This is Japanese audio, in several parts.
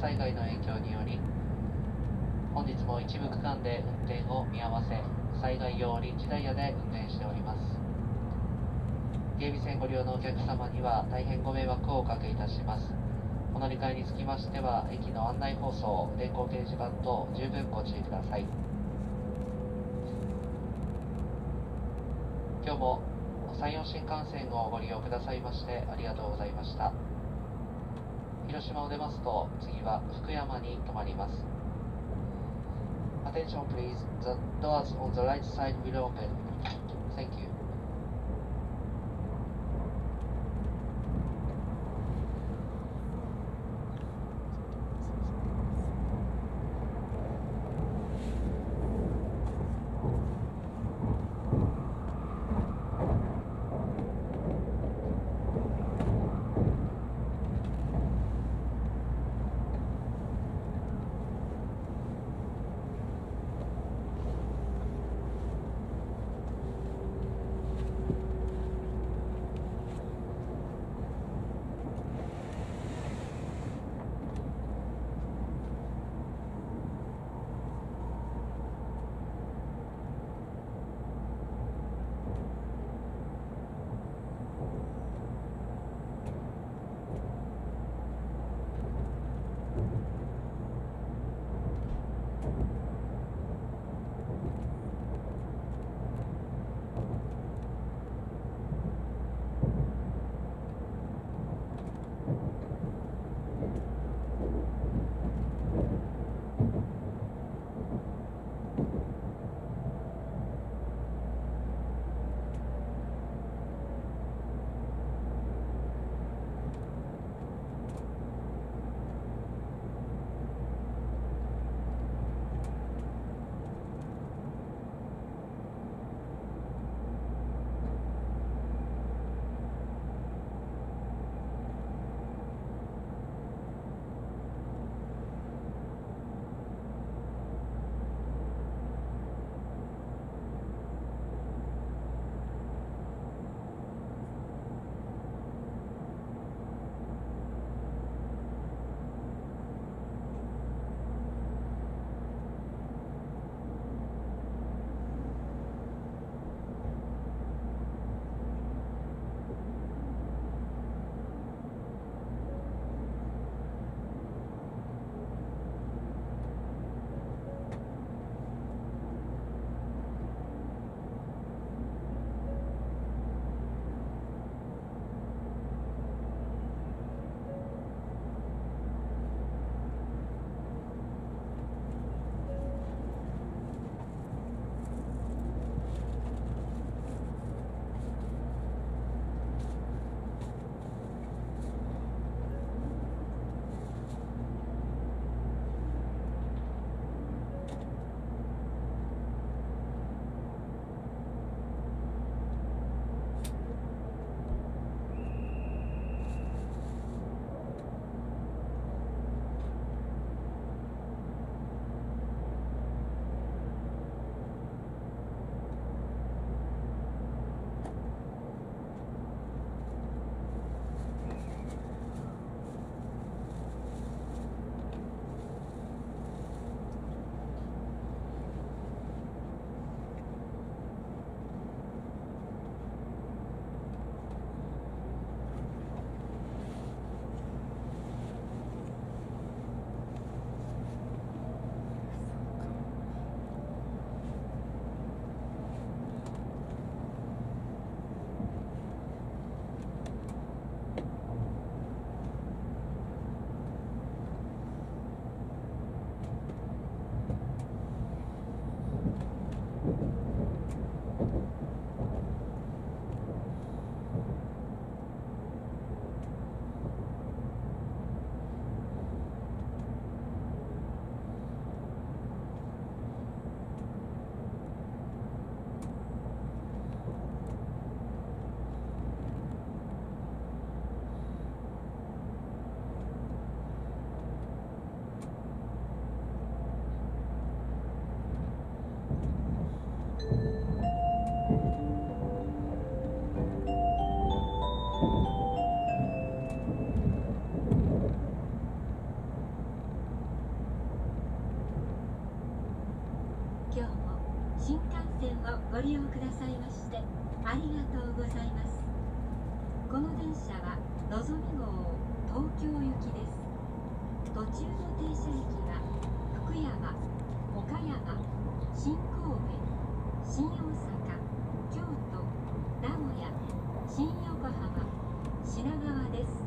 災害の影響により本日も一部区間で運転を見合わせ災害用臨時ダイヤで運転しております。芸備線ご利用のお客様には大変ご迷惑をおかけいたします。お乗り換えにつきましては駅の案内放送電光掲示板等十分ご注意ください。今日も山陽新幹線をご利用くださいましてありがとうございました。広島を出ますと次は福山に止まります Attention please, the doors on the right side will open. Thank you.「ぞみ号東京行きです。途中の停車駅は福山岡山新神戸新大阪京都名古屋新横浜品川です。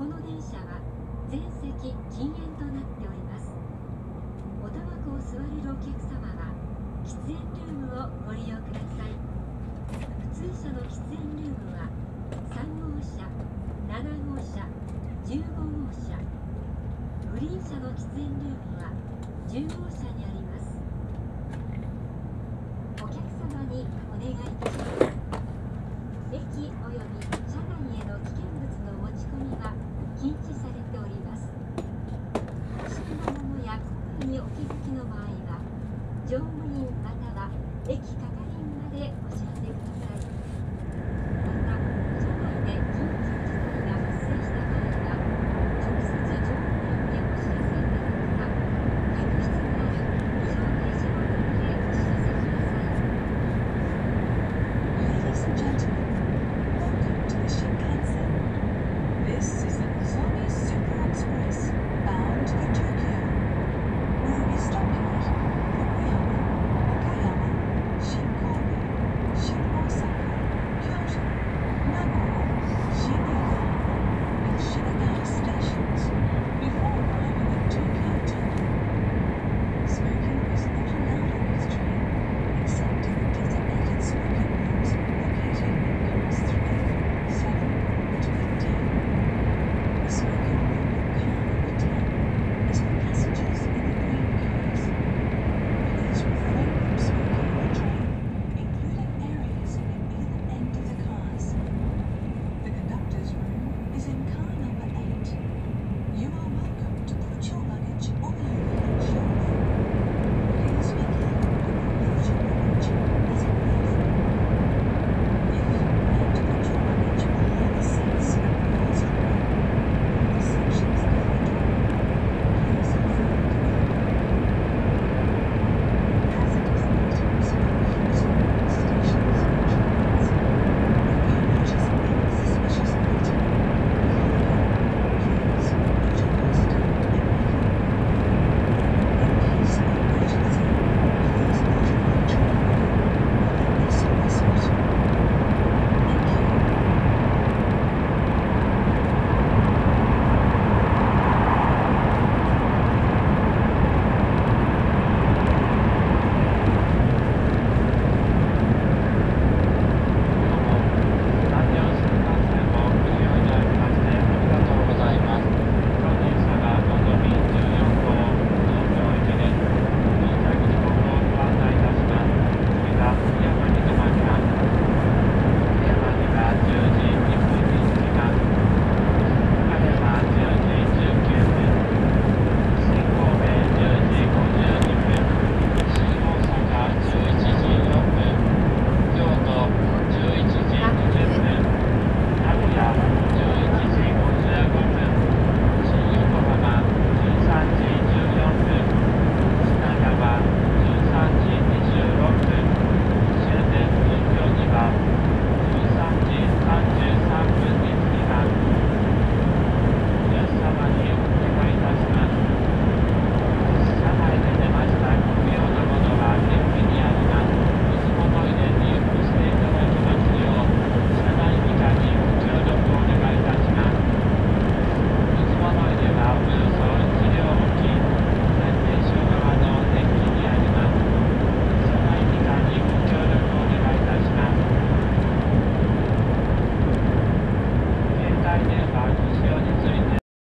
この電車は全席禁煙となっております。おタバコを吸われるお客様は喫煙ルームをご利用ください。普通車の喫煙ルームは3号車7号車15号車。グリーン車の喫煙ルームは10号車に